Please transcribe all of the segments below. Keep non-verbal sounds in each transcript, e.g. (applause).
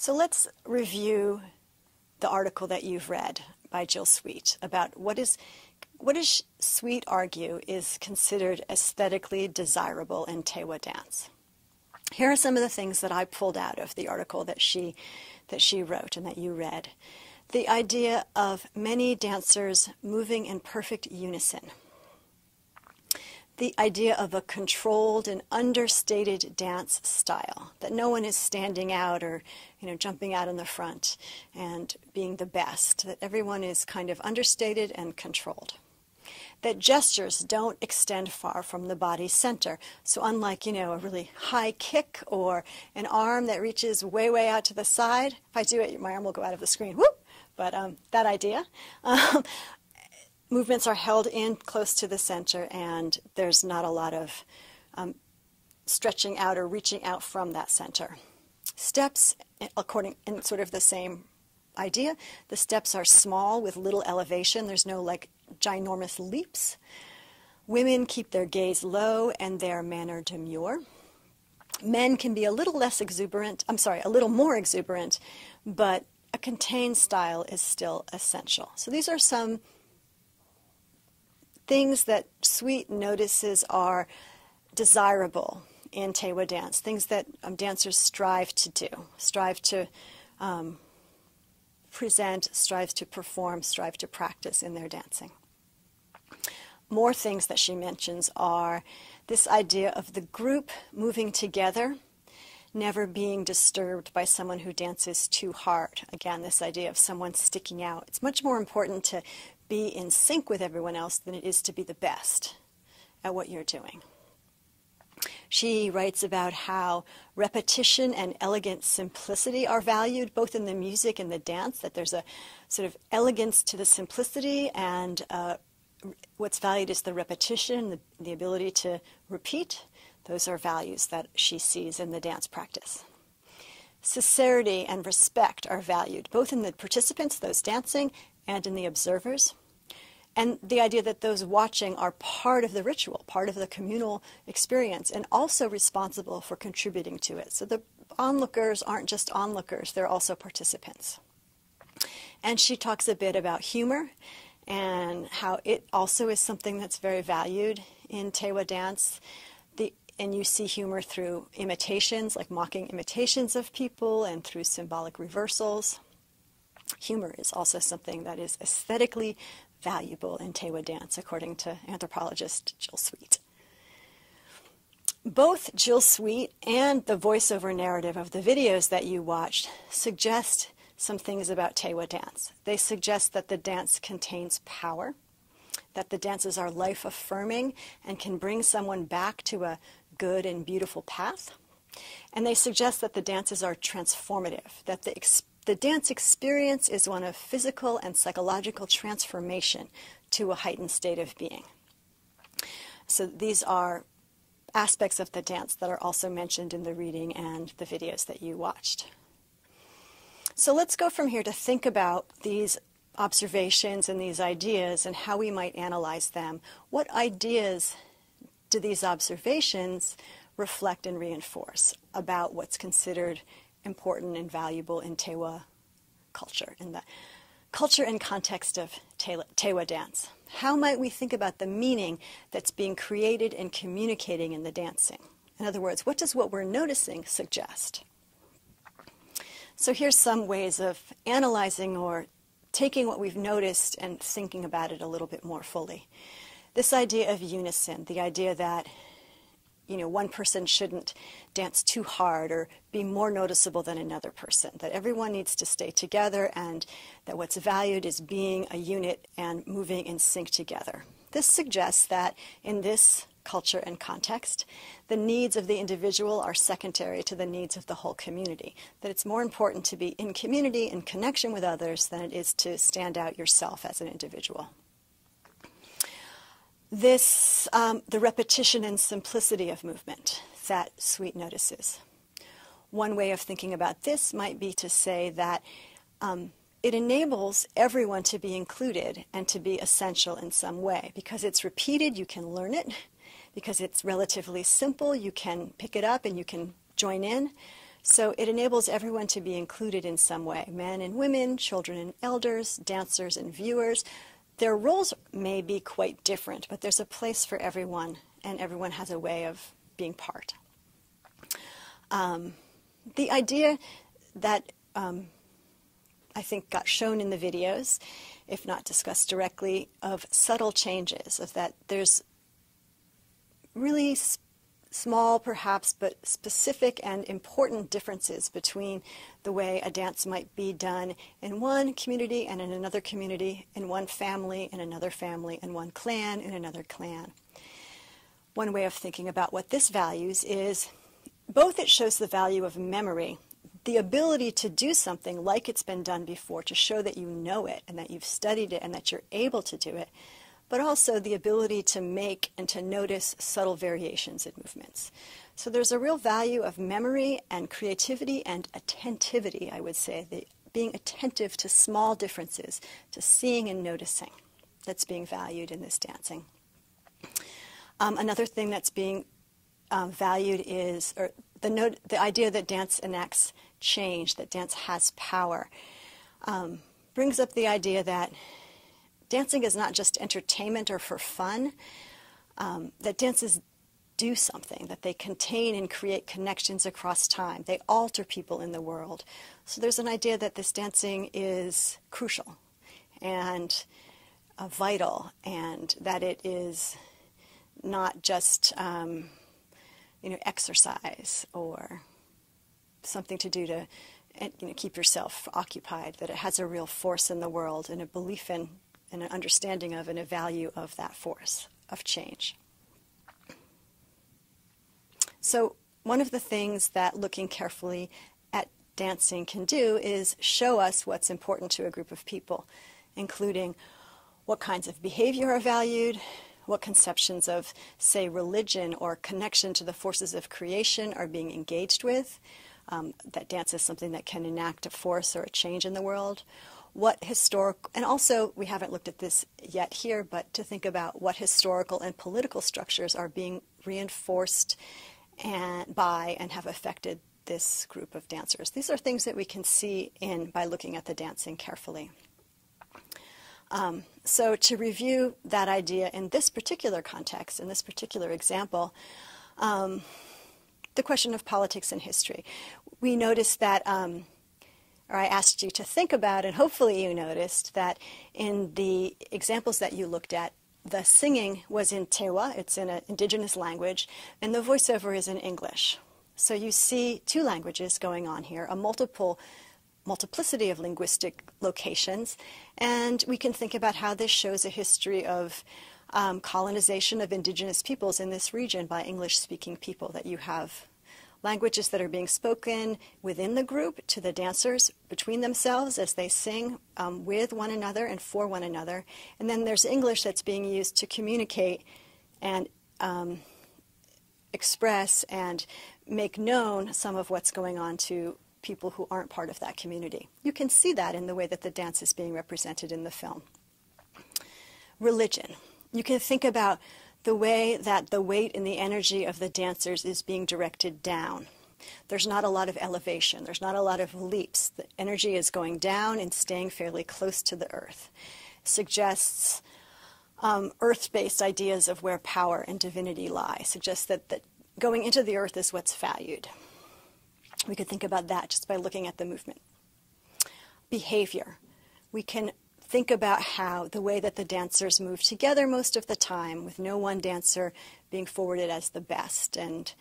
So let's review the article that you've read by Jill Sweet about what is what does Sweet argue is considered aesthetically desirable in Tewa dance. Here are some of the things that I pulled out of the article that she that she wrote and that you read. The idea of many dancers moving in perfect unison the idea of a controlled and understated dance style that no one is standing out or you know jumping out in the front and being the best that everyone is kind of understated and controlled. That gestures don't extend far from the body center. So unlike you know a really high kick or an arm that reaches way way out to the side if i do it my arm will go out of the screen. Whoop! but um, that idea. (laughs) Um, movements are held in close to the center, and there's not a lot of um, stretching out or reaching out from that center. Steps, according in sort of the same idea, the steps are small with little elevation. There's no like ginormous leaps. Women keep their gaze low and their manner demure. Men can be a little less exuberant, I'm sorry, a little more exuberant, but a contained style is still essential. So these are some things that Sweet notices are desirable in Tewa dance, things that um, dancers strive to do, strive to um, present, strive to perform, strive to practice in their dancing. More things that she mentions are this idea of the group moving together, never being disturbed by someone who dances too hard. Again, this idea of someone sticking out. It's much more important to be in sync with everyone else than it is to be the best at what you're doing. She writes about how repetition and elegant simplicity are valued both in the music and the dance, that there's a sort of elegance to the simplicity, and uh, what's valued is the repetition, the, the ability to repeat. Those are values that she sees in the dance practice. Sincerity and respect are valued both in the participants, those dancing, and in the observers. And the idea that those watching are part of the ritual, part of the communal experience, and also responsible for contributing to it. So the onlookers aren't just onlookers, they're also participants. And she talks a bit about humor and how it also is something that's very valued in Tewa dance. The, and you see humor through imitations, like mocking imitations of people, and through symbolic reversals. Humor is also something that is aesthetically valuable in Tewa dance, according to anthropologist Jill Sweet. Both Jill Sweet and the voiceover narrative of the videos that you watched suggest some things about Tewa dance. They suggest that the dance contains power, that the dances are life affirming and can bring someone back to a good and beautiful path. And they suggest that the dances are transformative, that the experience the dance experience is one of physical and psychological transformation to a heightened state of being. So these are aspects of the dance that are also mentioned in the reading and the videos that you watched. So let's go from here to think about these observations and these ideas and how we might analyze them. What ideas do these observations reflect and reinforce about what's considered important and valuable in Tewa culture, in the culture and context of Tewa dance. How might we think about the meaning that's being created and communicating in the dancing? In other words, what does what we're noticing suggest? So here's some ways of analyzing or taking what we've noticed and thinking about it a little bit more fully. This idea of unison, the idea that you know, one person shouldn't dance too hard or be more noticeable than another person, that everyone needs to stay together and that what's valued is being a unit and moving in sync together. This suggests that in this culture and context, the needs of the individual are secondary to the needs of the whole community. That it's more important to be in community, in connection with others, than it is to stand out yourself as an individual this um, the repetition and simplicity of movement that Sweet notices. One way of thinking about this might be to say that um, it enables everyone to be included and to be essential in some way. Because it's repeated, you can learn it. Because it's relatively simple, you can pick it up and you can join in. So it enables everyone to be included in some way men and women, children and elders, dancers and viewers. Their roles may be quite different, but there's a place for everyone, and everyone has a way of being part. Um, the idea that um, I think got shown in the videos, if not discussed directly, of subtle changes, of that there's really small perhaps, but specific and important differences between the way a dance might be done in one community and in another community, in one family and another family, in one clan and another clan. One way of thinking about what this values is both it shows the value of memory, the ability to do something like it's been done before, to show that you know it and that you've studied it and that you're able to do it, but also the ability to make and to notice subtle variations in movements. So there's a real value of memory and creativity and attentivity, I would say, the, being attentive to small differences, to seeing and noticing that's being valued in this dancing. Um, another thing that's being um, valued is or the, the idea that dance enacts change, that dance has power, um, brings up the idea that dancing is not just entertainment or for fun, um, that dances do something, that they contain and create connections across time. They alter people in the world. So there's an idea that this dancing is crucial and uh, vital, and that it is not just um, you know exercise or something to do to you know keep yourself occupied. That it has a real force in the world and a belief in and an understanding of and a value of that force of change. So, one of the things that looking carefully at dancing can do is show us what's important to a group of people, including what kinds of behavior are valued, what conceptions of, say, religion or connection to the forces of creation are being engaged with, um, that dance is something that can enact a force or a change in the world, what historical, and also we haven't looked at this yet here, but to think about what historical and political structures are being reinforced and by and have affected this group of dancers. These are things that we can see in by looking at the dancing carefully. Um, so to review that idea in this particular context, in this particular example, um, the question of politics and history. We notice that um, or I asked you to think about, and hopefully you noticed that in the examples that you looked at, the singing was in Tewa, it's in an indigenous language, and the voiceover is in English. So you see two languages going on here, a multiple multiplicity of linguistic locations, and we can think about how this shows a history of um, colonization of indigenous peoples in this region by English-speaking people that you have languages that are being spoken within the group to the dancers between themselves as they sing um, with one another and for one another. And then there's English that's being used to communicate and um, express and make known some of what's going on to people who aren't part of that community. You can see that in the way that the dance is being represented in the film. Religion. You can think about the way that the weight and the energy of the dancers is being directed down. There's not a lot of elevation, there's not a lot of leaps. The energy is going down and staying fairly close to the earth. Suggests um, earth based ideas of where power and divinity lie, suggests that, that going into the earth is what's valued. We could think about that just by looking at the movement. Behavior. We can think about how the way that the dancers move together most of the time, with no one dancer being forwarded as the best, and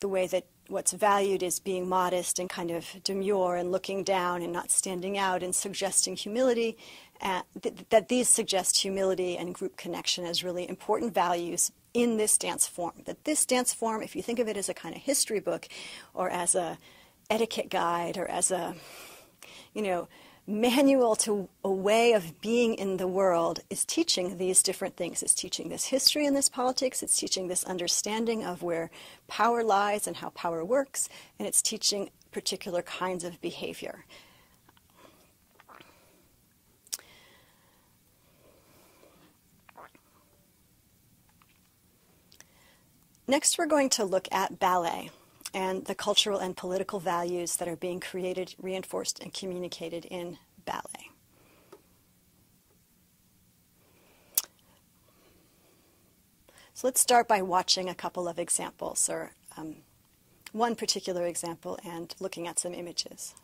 the way that what's valued is being modest and kind of demure and looking down and not standing out and suggesting humility, uh, th- that these suggest humility and group connection as really important values in this dance form. That this dance form, if you think of it as a kind of history book or as a etiquette guide or as a, you know, manual to a way of being in the world is teaching these different things. It's teaching this history and this politics, it's teaching this understanding of where power lies and how power works, and it's teaching particular kinds of behavior. Next, we're going to look at ballet. And the cultural and political values that are being created, reinforced, and communicated in ballet. So let's start by watching a couple of examples, or um, one particular example, and looking at some images.